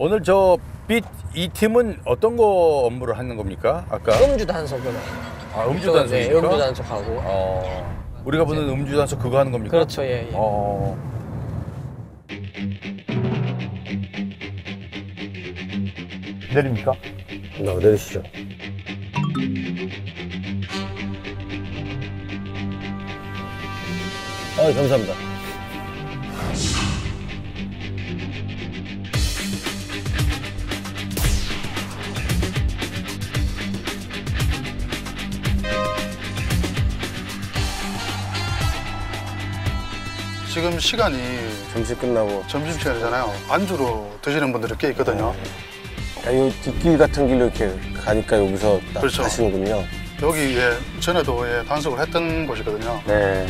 오늘 저 빛 이 팀은 어떤 거 업무를 하는 겁니까? 아까 음주 단속은 아, 음주 단속입니까? 네, 음주 단속하고. 어, 우리가 보는 음주 단속 그거 하는 겁니까? 그렇죠, 예, 예. 어. 내립니까? 네, 내리시죠. 아, 감사합니다. 지금 시간이 점심 끝나고 점심 시간이잖아요. 안주로 드시는 분들이 꽤 있거든요. 야, 이 뒷길 같은 길로 이렇게 가니까 여기서 딱 그렇죠. 하시는군요. 여기 예, 전에도 예, 단속을 했던 곳이거든요. 네.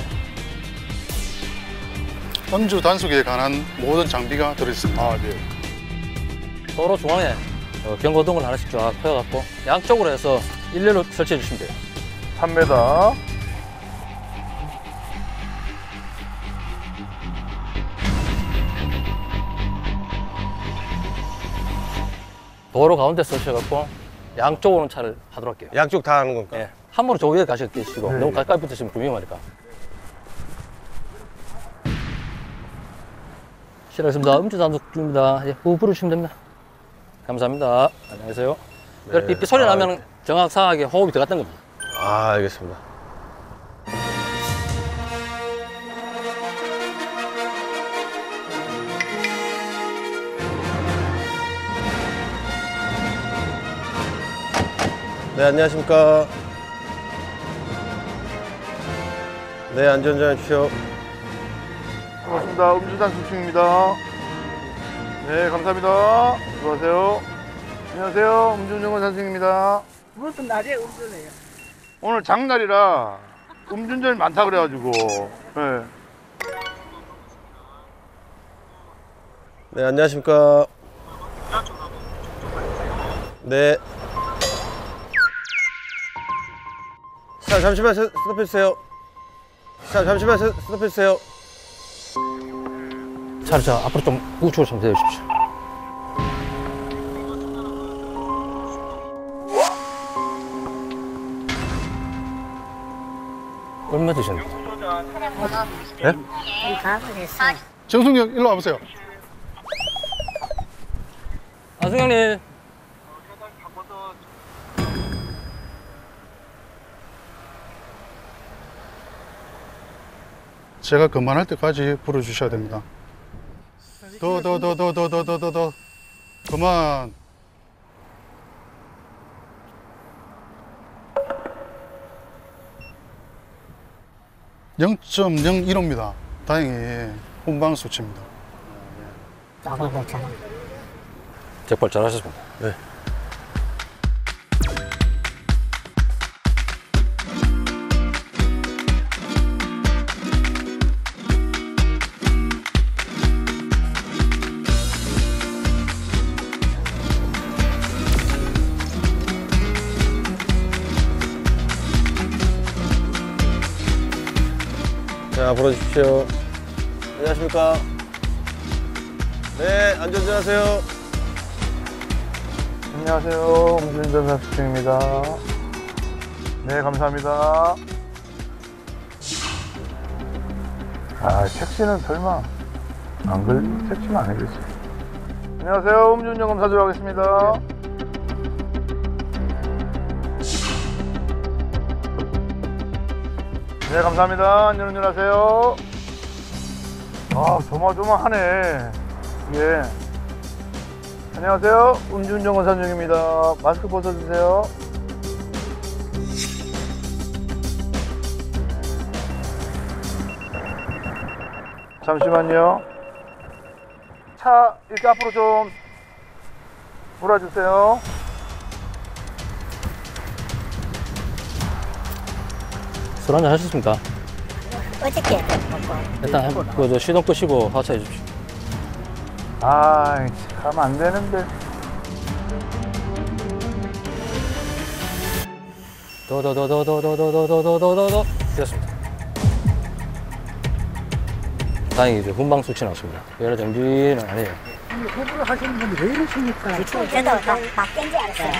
음주 단속에 관한 모든 장비가 들어있습니다. 아, 네. 도로 중앙에 어, 경고등을 하나씩 쫙 펴갖고 양쪽으로 해서 일렬로 설치해 주시면 돼요. 3m. 도로 가운데 설치해갖고 양쪽으로는 차를 하도록 할게요. 양쪽 다 하는 건가? 예. 함부로 저 위에 가시 계시고 너무 가까이 붙으시면 좀 위험하니까. 실례하겠습니다. 음주 단속 중입니다. 예, 후 부르시면 됩니다. 감사합니다. 안녕하세요. 이렇게 삐삐 소리 나면 정확하게 호흡이 들어갔던 겁니다. 아, 알겠습니다. 네, 안녕하십니까. 네, 안전운전 해주십시오. 반갑습니다. 음주단속 중입니다. 네, 감사합니다. 수고하세요. 안녕하세요. 음주운전관 선생입니다. 무슨 날에 운전해요? 오늘 장날이라 음주운전이 많다 그래가지고. 네. 네, 안녕하십니까. 네. 자, 잠시만 스- 스톱해주세요. 자, 잠시만 스- 스톱해주세요. 차를 저 앞으로 좀 우측으로 좀 대주십시오. 얼마 드셨나요? 가을 했어. 정승경 일로 와보세요. 안승현님. 제가 그만할 때까지 불어주셔야 됩니다. 더, 더, 더, 더, 더, 더, 더, 더, 더. 그만. (0.01호입니다) 다행히 혼방 수치입니다 조금 괜찮아. 적발 잘하셨습니다. 자, 불어주십시오. 안녕하십니까. 네, 안전운전 하세요. 안녕하세요. 음주운전 단속 중입니다. 네, 감사합니다. 아, 택시는 설마 안 걸, 택시는 아니겠지. 안녕하세요. 음주운전 검사 들어가겠습니다. 네, 감사합니다. 안전운전 하세요. 아, 조마조마하네. 이게. 안녕하세요. 음주운전 검사 중입니다. 마스크 벗어주세요. 잠시만요. 차 이렇게 앞으로 좀 몰아주세요. 술 한잔 하셨습니까? 어저께 먹고. 일단 그저 시동 끄시고 하차해 주십시오. 아, 가면 안 되는데. 더더더더더더더더더더더 됐습니다. 다행히 이제 훈방 수치 나왔습니다. 여러 정지는 아니에요. 호불호 하시는 분이 왜 이러십니까? 저도 막된지 알았어요.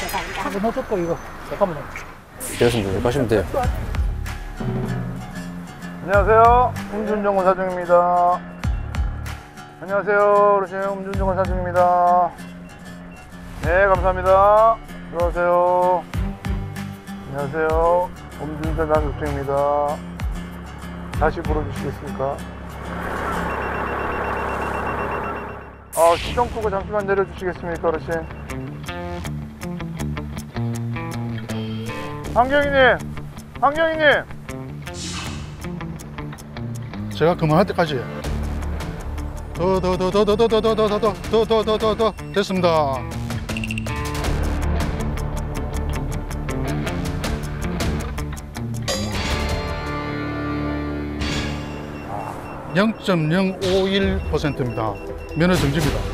죄송합니다. 한번 넣어줬고 이거 잠깐만요 되었습니다 가시면 돼요 안녕하세요. 음주운전권 사중입니다. 안녕하세요. 그러신 음주운전권 사중입니다. 네, 감사합니다. 들어오세요. 안녕하세요. 음주운전 단속중입니다. 다시 불러주시겠습니까? 아, 시동 끄고 잠시만 내려주시겠습니까, 어르 신? 한경이님! 한경이님! 제가 그만할 때까지 더 더 더 더 더 더 더 더 더 더 더 더 더 더 됐습니다. (0.051%입니다) 면허 정지입니다.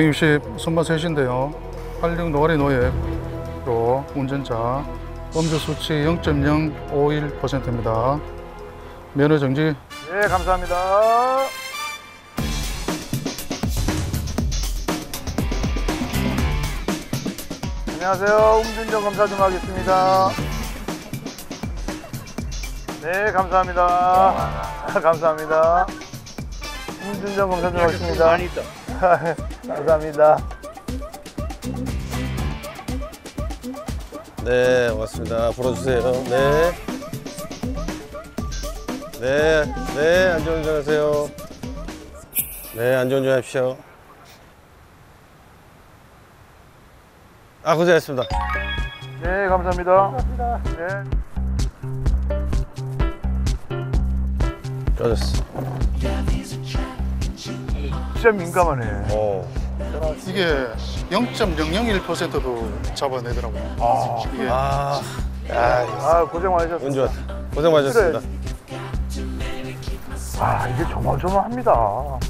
(160) 손맛 셋인데요 활력 노가리 노예로 운전자 음주 수치 0.051%입니다. 면허 정지 네, 감사합니다. 안녕하세요. 음주운전 검사 좀 하겠습니다. 네, 감사합니다. 감사합니다. 음주운전 검사 좀 하겠습니다. 감사합니다. 네, 고맙습니다. 불어주세요. 네. 네, 네, 안전운전 하세요. 네, 안전운전 하십시오. 아, 고생하셨습니다. 네, 감사합니다. 네. 좋아졌어. 진짜 민감하네. 어. 이게 0.001%도 잡아내더라고요. 아, 이게 아, 아 고생 많으셨습니다. 고생 많으셨습니다. 아, 이게 조마조마합니다. 어,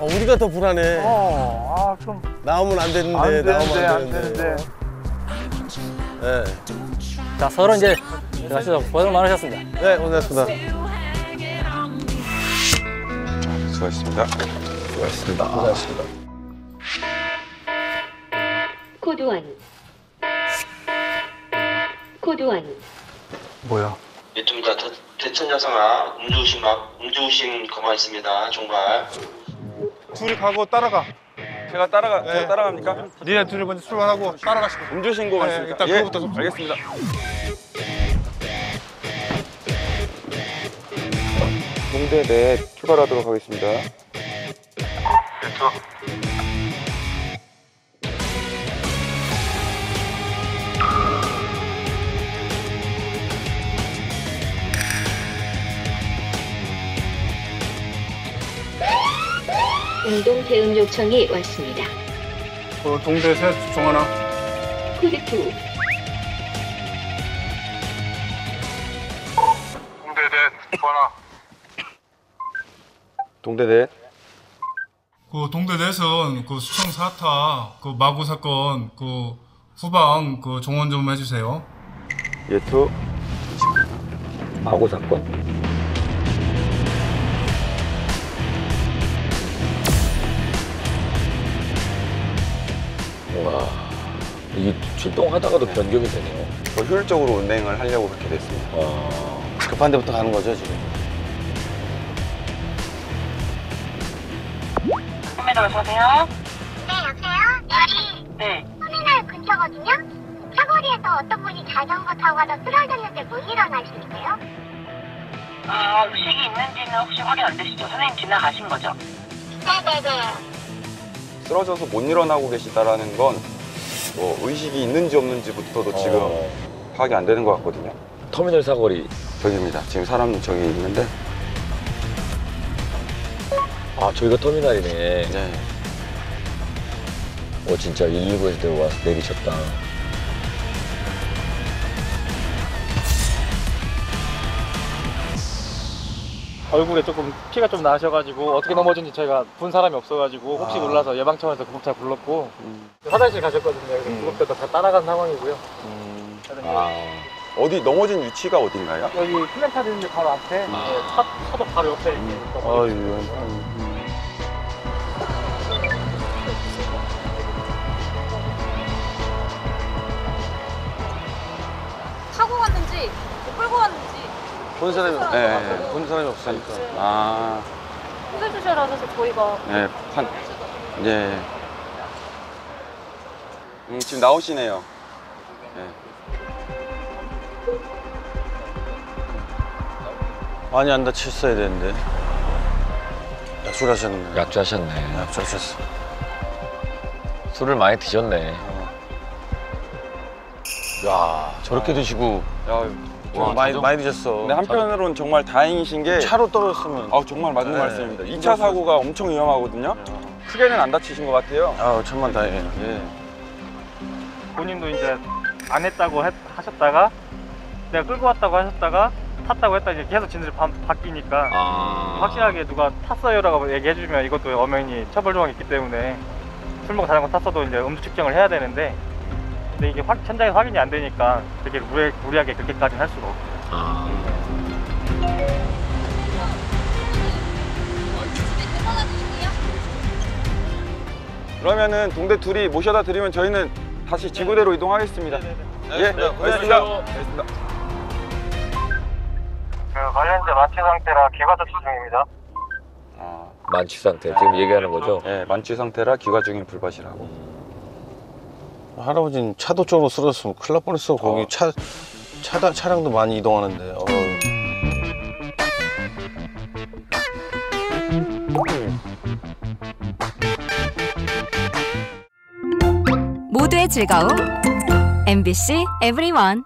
우리가 더 불안해. 어, 아, 좀. 나오면 안 되는데, 안 되는데, 나오면 안안 되는데. 되는데. 네, 자 서로 이제 들어가시죠 고생 많으셨습니다 네, 고생하셨습니다. 수고하셨습니다. 수고하셨습니다. 고생하셨습니다. code one code one 뭐야? 예입니다 대천 여성아 음주심 음주심 거만 있습니다. 종발. 둘이 가고 따라가. 제가 따라가, 제가 따라갑니까? 니네 둘이 먼저 출발하고 따라가시고. 음주 신고가 있습니다. 일단 그거부터 좀 알겠습니다. 동대 내 출발하도록 하겠습니다. 운동 대응 요청이 왔습니다. 그 동대 셋중 하나. 코드 2 동대 내 그 동대 내선 그 수청 사타 그 마구 사건 그 후방 그 종원 좀 해주세요. 예투. 마고 사건 와 이게 출동하다가도 변경이 되네요 더 효율적으로 운행을 하려고 그렇게 됐습니다. 와 급한 데부터 가는 거죠, 지금. 네, 여보세요? 여기 네. 터미널 근처거든요? 사거리에서 어떤 분이 자전거 타고 가다 쓰러졌는데 못 일어나시는데요? 아, 의식이 있는지는 혹시 확인 안 되시죠? 선생님 지나가신 거죠? 네네네. 쓰러져서 못 일어나고 계시다라는 건 뭐 의식이 있는지 없는지부터도 지금 어. 파악이 안 되는 것 같거든요. 터미널 사거리 저기입니다. 지금 사람 저기 있는데. 아 저희가 터미널이네 네. 어 진짜 119에서 내려와서 내리셨다 얼굴에 조금 피가 좀 나셔가지고 어떻게 넘어진지 저희가 본 사람이 없어가지고 혹시 몰라서 예방 차원에서 구급차 불렀고 화장실 가셨거든요. 그래서 구급차도 다 따라간 상황이고요. 아, 어디 넘어진 위치가 어딘가요? 여기 플랜카드 있는데 바로 앞에 예, 차, 차도 바로 옆에 이렇게 있어서 아. 아유. 끌고 갔는지 본 사람이 본 예, 사람이 예, 본 사람이 없으니까. 아, 해주셔라 해서 저희가 네, 판, 예. 음, 지금 나오시네요. 예. 많이 안 다쳤어야 되는데. 약술하셨네. 약주하셨네. 약술하셨어. 술을 많이 드셨네. 야, 저렇게 드시고 야, 와, 많이 많이 드셨어. 근데 한편으로는 정말 다행이신 게 차로 떨어졌으면 아, 정말 맞는 네. 말씀입니다. 2차 사고가 엄청 위험하거든요. 크게는 안 다치신 것 같아요. 아, 천만 다행이에요. 예. 본인도 이제 안 했다고 했- 하셨다가 내가 끌고 왔다고 하셨다가 탔다고 했다 이제 계속 진술이 바, 바뀌니까 아. 확실하게 누가 탔어요라고 얘기해주면 이것도 엄연히 처벌 조항이 있기 때문에 술 먹고 자전거 탔어도 이제 음주 측정을 해야 되는데 근데 이게 확, 현장에서 확인이 안 되니까 되게 무리, 무리하게 그렇게까지는 할 수가 없어요. 아. 그러면은 동대 둘이 모셔다 드리면 저희는 다시 지구대로 이동하겠습니다. 예, 알겠습니다. 알겠습니다. 그 관련자 마취 상태라 기가 조치 중입니다. 아, 만취 상태 지금 얘기하는 거죠? 예, 만취 상태라 기가 중인 불밭이라고. 할아버지는 차도 쪽으로 쓰러졌으면 큰일 날 뻔했어. 거기 차 차다 차량도 많이 이동하는데. 어. 모두의 즐거움 MBC EVERYONE